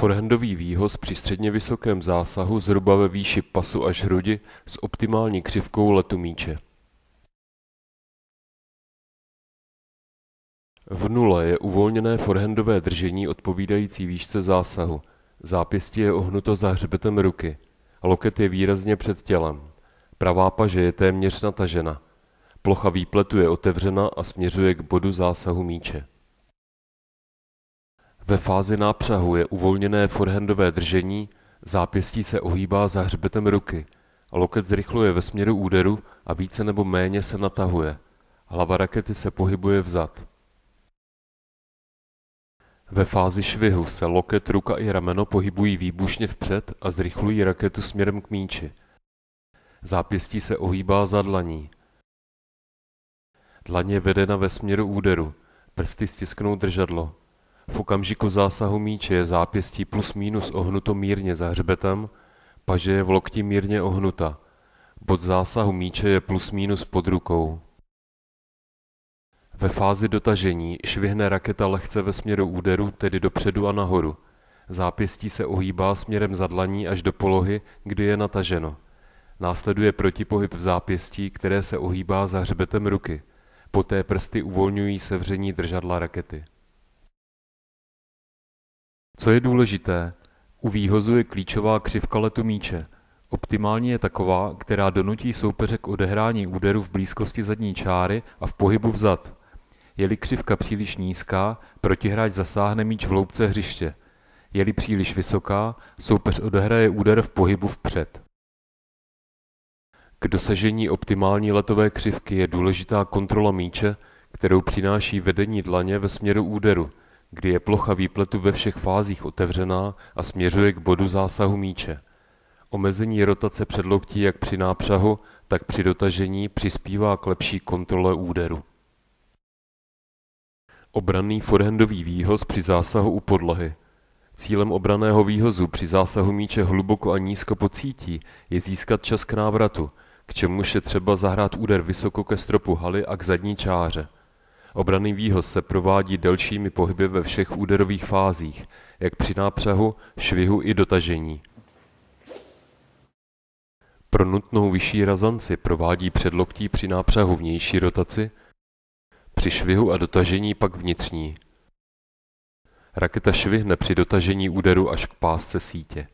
Forehandový výhoz při středně vysokém zásahu zhruba ve výši pasu až hrudi s optimální křivkou letu míče. V nule je uvolněné forehandové držení odpovídající výšce zásahu. Zápěstí je ohnuto za hřbetem ruky. Loket je výrazně před tělem. Pravá paže je téměř natažena. Plocha výpletu je otevřena a směřuje k bodu zásahu míče. Ve fázi nápřahu je uvolněné forehandové držení, zápěstí se ohýbá za hřbetem ruky, loket zrychluje ve směru úderu a více nebo méně se natahuje. Hlava rakety se pohybuje vzad. Ve fázi švihu se loket, ruka i rameno pohybují výbušně vpřed a zrychlují raketu směrem k míči. Zápěstí se ohýbá za dlaní. Dlaň je vedena ve směru úderu, prsty stisknou držadlo. V okamžiku zásahu míče je zápěstí plus minus ohnuto mírně za hřbetem, paže je v lokti mírně ohnuta. Bod zásahu míče je plus minus pod rukou. Ve fázi dotažení švihne raketa lehce ve směru úderu, tedy dopředu a nahoru. Zápěstí se ohýbá směrem za dlaní až do polohy, kdy je nataženo. Následuje protipohyb v zápěstí, které se ohýbá za hřbetem ruky. Poté prsty uvolňují sevření držadla rakety. Co je důležité, u výhozu je klíčová křivka letu míče. Optimální je taková, která donutí soupeře k odehrání úderu v blízkosti zadní čáry a v pohybu vzad. Je-li křivka příliš nízká, protihráč zasáhne míč v loupce hřiště. Je-li příliš vysoká, soupeř odehraje úder v pohybu vpřed. K dosažení optimální letové křivky je důležitá kontrola míče, kterou přináší vedení dlaně ve směru úderu, kdy je plocha výpletu ve všech fázích otevřená a směřuje k bodu zásahu míče. Omezení rotace předloktí jak při nápřahu, tak při dotažení přispívá k lepší kontrole úderu. Obranný forehandový výhoz při zásahu u podlahy. Cílem obraného výhozu při zásahu míče hluboko a nízko po cítí je získat čas k návratu, k čemuž je třeba zahrát úder vysoko ke stropu haly a k zadní čáře. Obranný výhoz se provádí delšími pohyby ve všech úderových fázích, jak při nápřahu, švihu i dotažení. Pro nutnou vyšší razanci provádí předloktí při nápřahu vnější rotaci, při švihu a dotažení pak vnitřní. Raketa švihne při dotažení úderu až k pásce sítě.